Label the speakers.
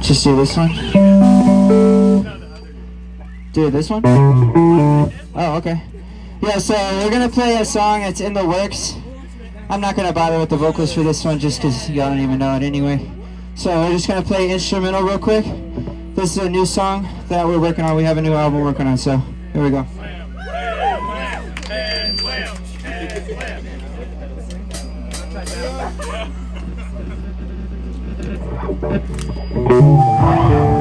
Speaker 1: Just do this one? Do this one? Oh, okay. Yeah, so we're gonna play a song that's in the works. I'm not gonna bother with the vocals for this one just because y'all don't even know it anyway. So we're just gonna play instrumental real quick. This is a new song that we're working on. We have a new album working on, so here we go. Thank you.